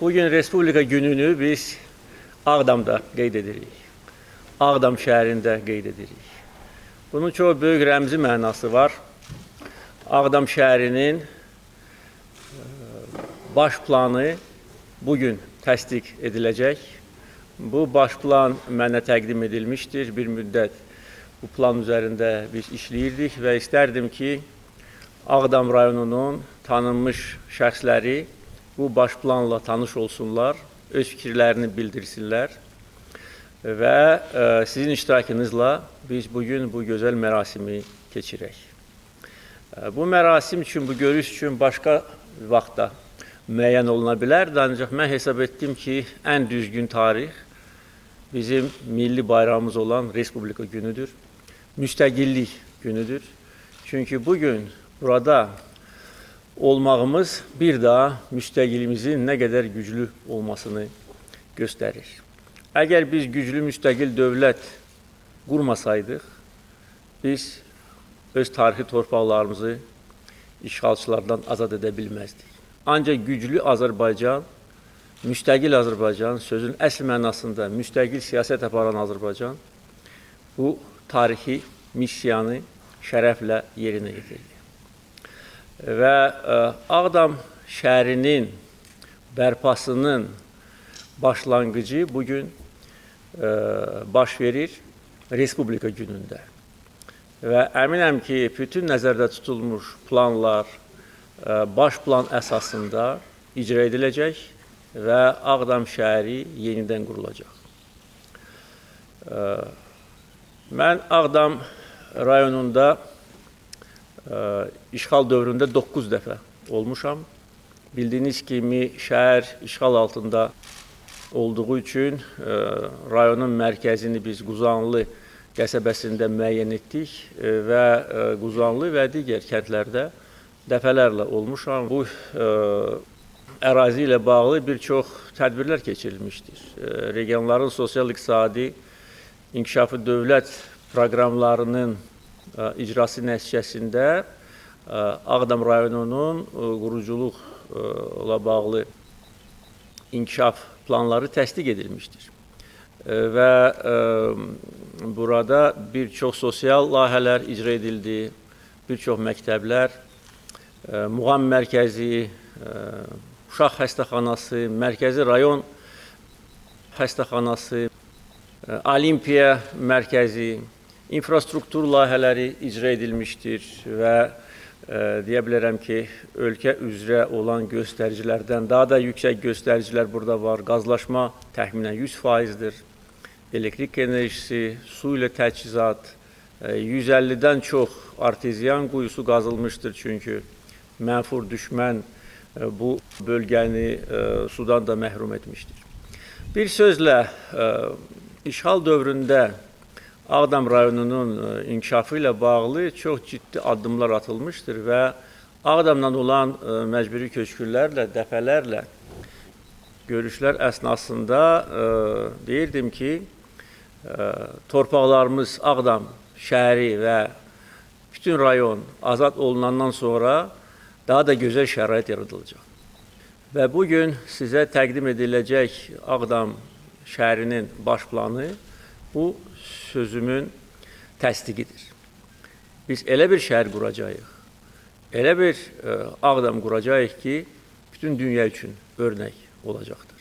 Bugün Respublika gününü biz Ağdamda qeyd edirik. Ağdam şəhərində qeyd edirik. Bunun çox böyük rəmzi mənası var. Ağdam şəhərinin e, baş planı bugün təsdiq ediləcək. Bu baş plan mənə təqdim edilmişdir. Bir müddət bu plan üzərində biz işləyirdik və istərdim ki, Ağdam rayonunun tanınmış şəxsləri bu baş planla tanış olsunlar, öz fikirlərini bildirsinlər və ə, sizin iştirakınızla biz bugün bu gözəl mərasimi keçirək. Ə, Bu mərasim üçün, bu görüş üçün başqa vaxtda müəyyən oluna bilərdi, ancaq mən hesab etdim ki, ən düzgün tarix bizim milli bayramımız olan Respublika günüdür. Müstəqillik günüdür. Çünki bu gün burada olmağımız bir daha müstəqilimizin nə qədər güclü olmasını göstərir. Əgər biz güclü müstəqil dövlət qurmasaydıq, biz öz tarixi torpaqlarımızı işğalçılardan azad edə bilməzdik. Ancaq güclü Azərbaycan, müstəqil Azərbaycan, sözün əsl mənasında müstəqil siyasət aparan Azərbaycan bu tarixi missiyanı şərəflə yerinə yetirdi. Və ə, Ağdam şəhərinin bərpasının başlanğıcı bu gün ə, baş verir Respublika günündə. Və əminəm ki, bütün nəzərdə tutulmuş planlar ə, baş plan əsasında icra ediləcək və Ağdam şəhəri yenidən qurulacaq. Mən Ağdam rayonunda işğal dövründə 9 dəfə olmuşam. Bildiyiniz kimi şəhər işğal altında olduğu üçün ə, rayonun mərkəzini biz Quzanlı qəsəbəsində müəyyən etdik ə, və ə, Quzanlı və digər kəndlərdə dəfələrlə olmuşam. Bu ərazi ilə bağlı bir çox tədbirlər keçirilmişdir. Regionların sosial-iqtisadi inkişafı dövlət proqramlarının icrası nəticəsində Ağdam rayonunun quruculuqla bağlı inkişaf planları təsdiq edilmişdir. Və burada bir çox sosial layihələr icra edildi, bir çox məktəblər, muğam mərkəzi, uşaq xəstəxanası, mərkəzi rayon xəstəxanası, olimpiya mərkəzi, infrastruktur layihələri icra edilmişdir və ə, deyə bilərəm ki, ölkə üzrə olan göstəricilərdən daha da yüksək göstəricilər burada var. Qazlaşma təxminən 100%-dir. Elektrik enerjisi, su ilə təchizat, ə, 150-dən çox arteziyan quyusu qazılmışdır çünki mənfur düşmən ə, bu bölgəni sudan da məhrum etmişdir. Bir sözlə, işğal dövründə Ağdam rayonunun ə, inkişafı ilə bağlı çox ciddi addımlar atılmışdır və Ağdamdan olan ə, məcburi köçkünlərlə dəfələrlə görüşlər əsnasında ə, deyirdim ki, torpaqlarımız Ağdam şəhəri və bütün rayon azad olunandan sonra daha da gözəl şərait yaradılacaq. Və bu gün sizə təqdim ediləcək Ağdam şəhərinin baş planı bu sözümün təsdiqidir. Biz elə bir şəhər quracağıq, elə bir ə, Ağdam quracağıq ki, bütün dünya üçün örnək olacaqdır.